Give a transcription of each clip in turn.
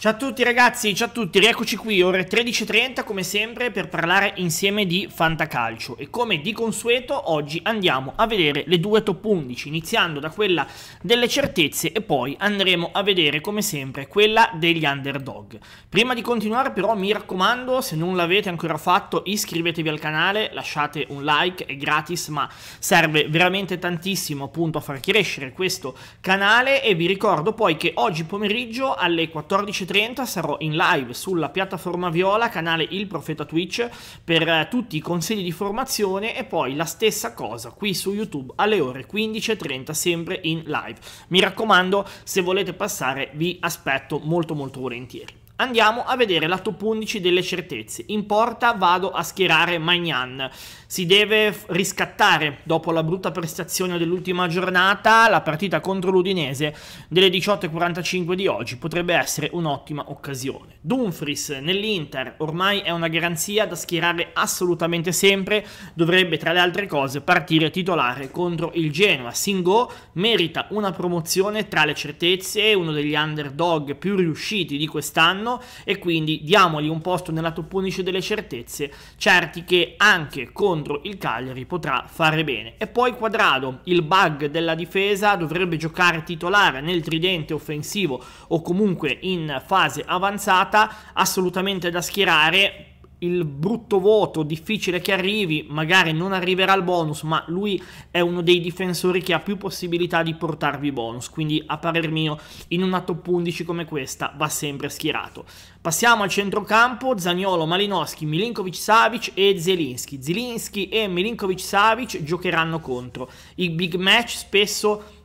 Ciao a tutti ragazzi, ciao a tutti, rieccoci qui, ore 13.30 come sempre per parlare insieme di Fantacalcio. E come di consueto oggi andiamo a vedere le due top 11 iniziando da quella delle certezze e poi andremo a vedere come sempre quella degli underdog. Prima di continuare però mi raccomando se non l'avete ancora fatto iscrivetevi al canale, lasciate un like, è gratis ma serve veramente tantissimo appunto a far crescere questo canale. E vi ricordo poi che oggi pomeriggio alle 14.30 30 sarò in live sulla piattaforma Viola, canale Il Profeta Twitch, per eh, tutti i consigli di formazione e poi la stessa cosa qui su YouTube alle ore 15.30 sempre in live. Mi raccomando, se volete passare vi aspetto molto molto volentieri. Andiamo a vedere la top 11 delle certezze. In porta vado a schierare Magnan. Si deve riscattare dopo la brutta prestazione dell'ultima giornata la partita contro l'Udinese delle 18.45 di oggi. Potrebbe essere un'ottima occasione. Dumfries nell'Inter ormai è una garanzia da schierare assolutamente sempre. Dovrebbe tra le altre cose partire titolare contro il Genoa. Singo merita una promozione tra le certezze, uno degli underdog più riusciti di quest'anno quest'anno e quindi diamogli un posto nella top 11 delle certezze, certi che anche contro il Cagliari potrà fare bene. E poi Quadrado, il bug della difesa, dovrebbe giocare titolare nel tridente offensivo o comunque in fase avanzata, assolutamente da schierare il brutto voto, difficile che arrivi, magari non arriverà il bonus, ma lui è uno dei difensori che ha più possibilità di portarvi bonus, quindi a parer mio in una top 11 come questa va sempre schierato. Passiamo al centrocampo, Zaniolo, Malinowski, Milinkovic Savic e Zelinski. Zelinski e Milinkovic Savic giocheranno contro. I big match spesso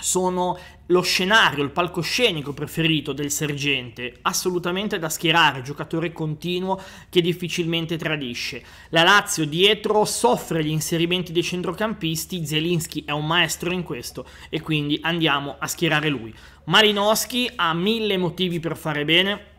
sono lo scenario, il palcoscenico preferito del sergente, assolutamente da schierare, giocatore continuo che difficilmente tradisce. La Lazio dietro soffre gli inserimenti dei centrocampisti, Zelinski è un maestro in questo e quindi andiamo a schierare lui. Malinowski ha mille motivi per fare bene,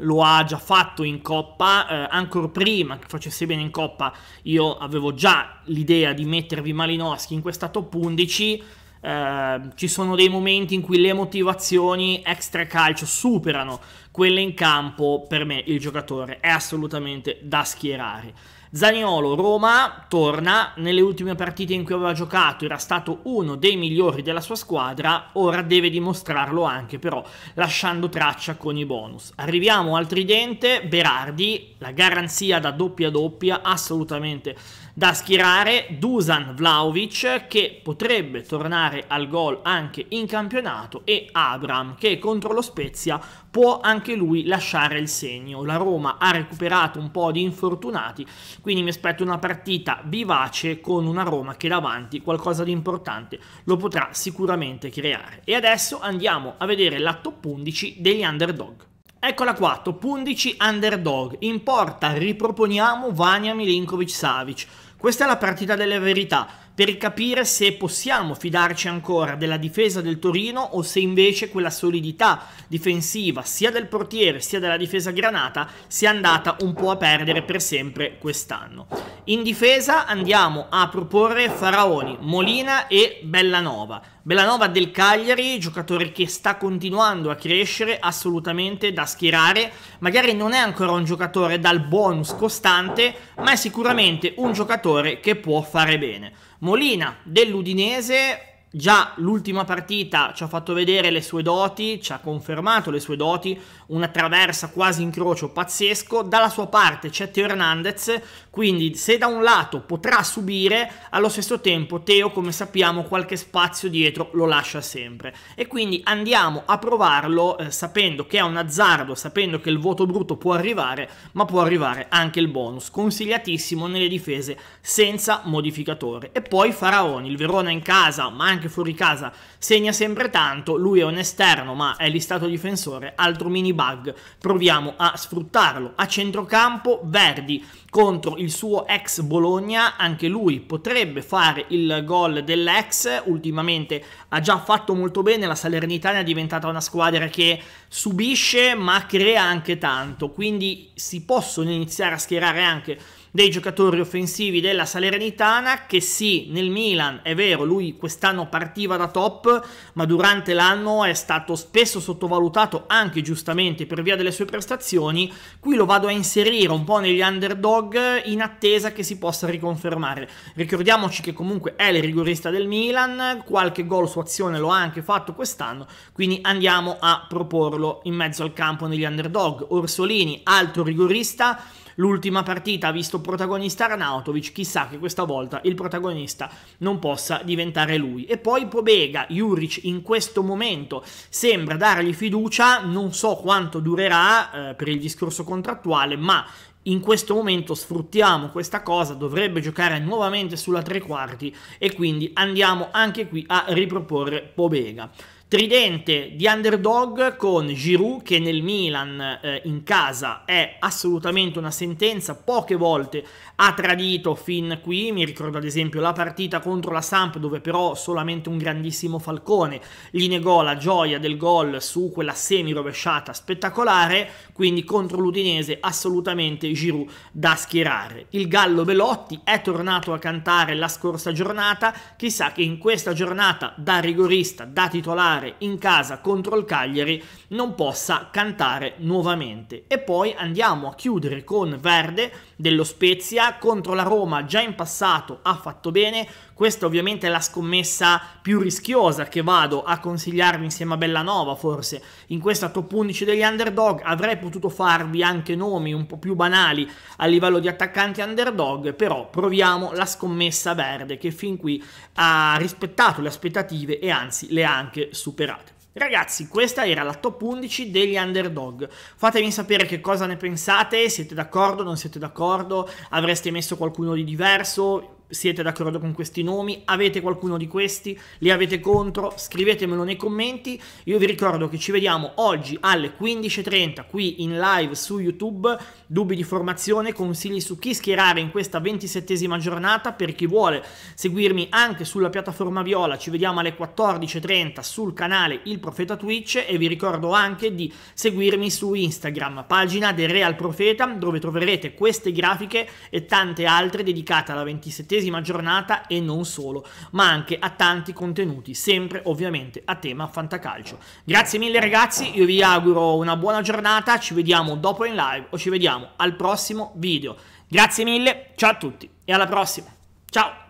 lo ha già fatto in Coppa, eh, ancora prima che facesse bene in Coppa io avevo già l'idea di mettervi Malinowski in questa top 11, Ehm, ci sono dei momenti in cui le motivazioni extra calcio superano quelle in campo, per me il giocatore è assolutamente da schierare. Zaniolo, Roma, torna, nelle ultime partite in cui aveva giocato era stato uno dei migliori della sua squadra, ora deve dimostrarlo anche però lasciando traccia con i bonus. Arriviamo al tridente, Berardi, la garanzia da doppia doppia, assolutamente da schierare Dusan Vlaovic che potrebbe tornare al gol anche in campionato e Abram che contro lo Spezia può anche lui lasciare il segno. La Roma ha recuperato un po' di infortunati, quindi mi aspetto una partita vivace con una Roma che davanti qualcosa di importante lo potrà sicuramente creare. E adesso andiamo a vedere la top 11 degli underdog. Eccola qua, top 11 underdog. In porta riproponiamo Vania Milinkovic Savic. Questa è la partita delle verità per capire se possiamo fidarci ancora della difesa del Torino o se invece quella solidità difensiva sia del portiere sia della difesa granata sia andata un po' a perdere per sempre quest'anno. In difesa andiamo a proporre Faraoni, Molina e Bellanova. Bellanova del Cagliari, giocatore che sta continuando a crescere, assolutamente da schierare. Magari non è ancora un giocatore dal bonus costante, ma è sicuramente un giocatore che può fare bene. Molina dell'Udinese Già l'ultima partita ci ha fatto vedere le sue doti, ci ha confermato le sue doti, una traversa quasi in crocio pazzesco. Dalla sua parte c'è Teo Hernandez, quindi se da un lato potrà subire, allo stesso tempo Teo, come sappiamo, qualche spazio dietro lo lascia sempre. E quindi andiamo a provarlo eh, sapendo che è un azzardo, sapendo che il voto brutto può arrivare, ma può arrivare anche il bonus. Consigliatissimo nelle difese senza modificatore. E poi Faraoni, il Verona in casa, ma anche anche fuori casa segna sempre tanto, lui è un esterno ma è listato difensore, altro mini bug, proviamo a sfruttarlo. A centrocampo Verdi contro il suo ex Bologna, anche lui potrebbe fare il gol dell'ex, ultimamente ha già fatto molto bene, la Salernitana è diventata una squadra che subisce ma crea anche tanto, quindi si possono iniziare a schierare anche dei giocatori offensivi della Salernitana che sì, nel Milan è vero, lui quest'anno partiva da top, ma durante l'anno è stato spesso sottovalutato anche giustamente per via delle sue prestazioni. Qui lo vado a inserire un po' negli underdog in attesa che si possa riconfermare. Ricordiamoci che comunque è il rigorista del Milan, qualche gol su azione lo ha anche fatto quest'anno, quindi andiamo a proporlo in mezzo al campo negli underdog. Orsolini, altro rigorista L'ultima partita ha visto protagonista Arnautovic, chissà che questa volta il protagonista non possa diventare lui. E poi Pobega, Juric in questo momento sembra dargli fiducia, non so quanto durerà eh, per il discorso contrattuale, ma in questo momento sfruttiamo questa cosa, dovrebbe giocare nuovamente sulla tre quarti e quindi andiamo anche qui a riproporre Pobega. Tridente di underdog con Giroud che nel Milan eh, in casa è assolutamente una sentenza, poche volte ha tradito fin qui, mi ricordo ad esempio la partita contro la Samp dove però solamente un grandissimo Falcone gli negò la gioia del gol su quella semi rovesciata spettacolare, quindi contro l'Udinese assolutamente Giroud da schierare. Il Gallo Belotti è tornato a cantare la scorsa giornata, chissà che in questa giornata da rigorista, da titolare giocare in casa contro il Cagliari non possa cantare nuovamente. E poi andiamo a chiudere con Verde dello Spezia contro la Roma, già in passato ha fatto bene. Questa ovviamente è la scommessa più rischiosa che vado a consigliarvi insieme a Bellanova, forse in questa top 11 degli underdog. Avrei potuto farvi anche nomi un po' più banali a livello di attaccanti underdog, però proviamo la scommessa verde che fin qui ha rispettato le aspettative e anzi le ha anche superate. Ragazzi, questa era la top 11 degli underdog. Fatemi sapere che cosa ne pensate, siete d'accordo, non siete d'accordo, avreste messo qualcuno di diverso, siete d'accordo con questi nomi? Avete qualcuno di questi? Li avete contro? Scrivetemelo nei commenti. Io vi ricordo che ci vediamo oggi alle 15.30 qui in live su YouTube. Dubbi di formazione, consigli su chi schierare in questa 27esima giornata. Per chi vuole seguirmi anche sulla piattaforma Viola, ci vediamo alle 14.30 sul canale Il Profeta Twitch. E vi ricordo anche di seguirmi su Instagram, pagina del Real Profeta, dove troverete queste grafiche e tante altre dedicate alla 27esima ventesima giornata e non solo, ma anche a tanti contenuti, sempre ovviamente a tema fantacalcio. Grazie mille ragazzi, io vi auguro una buona giornata, ci vediamo dopo in live o ci vediamo al prossimo video. Grazie mille, ciao a tutti e alla prossima. Ciao!